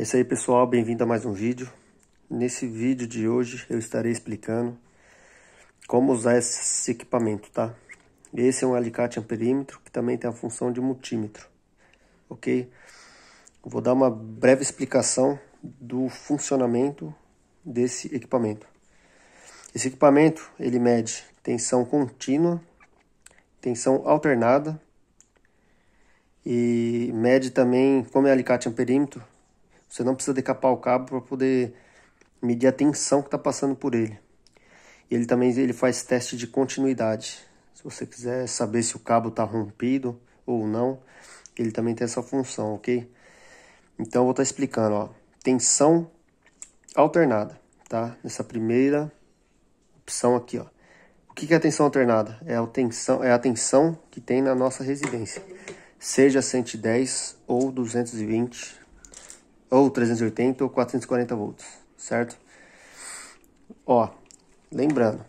É isso aí pessoal, bem-vindo a mais um vídeo. Nesse vídeo de hoje eu estarei explicando como usar esse equipamento, tá? Esse é um alicate amperímetro que também tem a função de multímetro, ok? Vou dar uma breve explicação do funcionamento desse equipamento. Esse equipamento ele mede tensão contínua, tensão alternada e mede também, como é alicate amperímetro, você não precisa decapar o cabo para poder medir a tensão que está passando por ele. E ele também ele faz teste de continuidade. Se você quiser saber se o cabo está rompido ou não, ele também tem essa função, ok? Então eu vou estar tá explicando, ó, tensão alternada, tá? Nessa primeira opção aqui, ó. O que é a tensão alternada? É a tensão, é a tensão que tem na nossa residência, seja 110 ou 220 ou 380 ou 440 volts, certo? Ó, lembrando,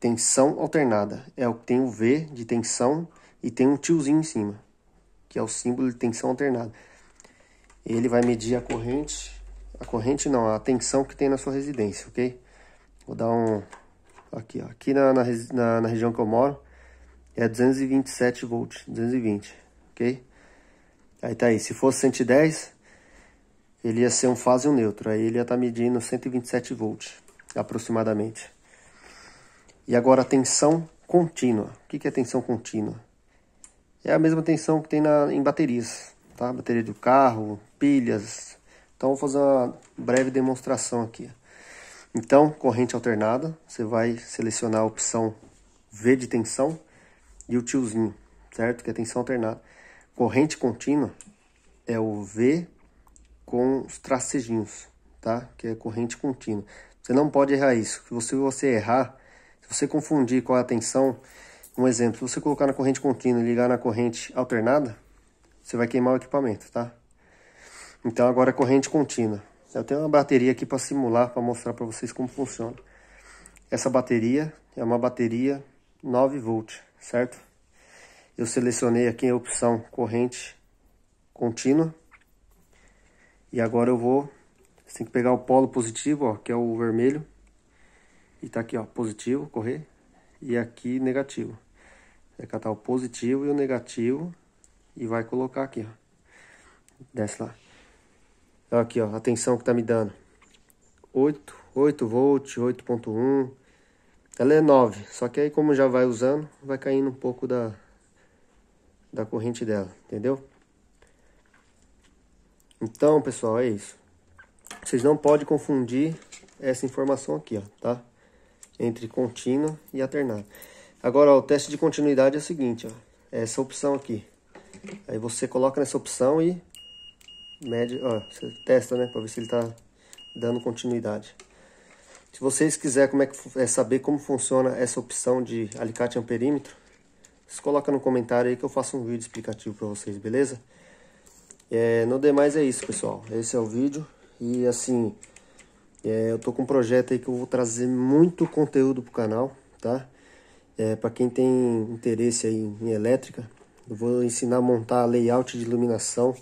tensão alternada é o que tem o V de tensão e tem um tiozinho em cima, que é o símbolo de tensão alternada. Ele vai medir a corrente, a corrente não, a tensão que tem na sua residência, ok? Vou dar um, aqui ó, aqui na, na, na, na região que eu moro é 227 volts, 220, ok? Aí tá aí, se fosse 110, ele ia ser um fase neutro. Aí ele ia estar tá medindo 127 volts, aproximadamente. E agora tensão contínua. O que é tensão contínua? É a mesma tensão que tem na, em baterias, tá? Bateria do carro, pilhas. Então, vou fazer uma breve demonstração aqui. Então, corrente alternada, você vai selecionar a opção V de tensão e o tiozinho, certo? Que é tensão alternada. Corrente contínua é o V com os tracejinhos, tá? Que é corrente contínua. Você não pode errar isso. Se você errar, se você confundir com a tensão, um exemplo, se você colocar na corrente contínua e ligar na corrente alternada, você vai queimar o equipamento, tá? Então agora corrente contínua. Eu tenho uma bateria aqui para simular, para mostrar para vocês como funciona. Essa bateria é uma bateria 9 volts, certo? Eu selecionei aqui a opção corrente contínua e agora eu vou, você tem que pegar o polo positivo, ó, que é o vermelho. E tá aqui, ó, positivo, correr. E aqui negativo. Vai catar o positivo e o negativo e vai colocar aqui, ó. Desce lá. Aqui, ó, a tensão que tá me dando. 8, 8 volts, 8.1. Ela é 9, só que aí como já vai usando, vai caindo um pouco da, da corrente dela, entendeu? Então, pessoal, é isso. Vocês não podem confundir essa informação aqui, ó, tá? Entre contínua e alternada. Agora, ó, o teste de continuidade é o seguinte, ó. É essa opção aqui. Aí você coloca nessa opção e mede, ó, você testa, né, para ver se ele tá dando continuidade. Se vocês quiserem como é que, é saber como funciona essa opção de alicate amperímetro, vocês colocam no comentário aí que eu faço um vídeo explicativo para vocês, beleza? É, no demais é isso, pessoal. Esse é o vídeo. E assim, é, eu tô com um projeto aí que eu vou trazer muito conteúdo pro canal, tá? É, para quem tem interesse aí em elétrica, eu vou ensinar a montar layout de iluminação.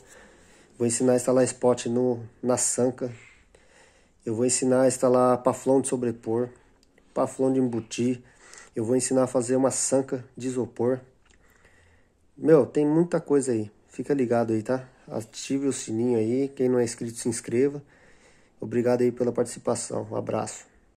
Vou ensinar a instalar spot no, na sanca. Eu vou ensinar a instalar paflão de sobrepor, paflão de embutir. Eu vou ensinar a fazer uma sanca de isopor. Meu, tem muita coisa aí. Fica ligado aí, tá? Ative o sininho aí. Quem não é inscrito, se inscreva. Obrigado aí pela participação. Um abraço.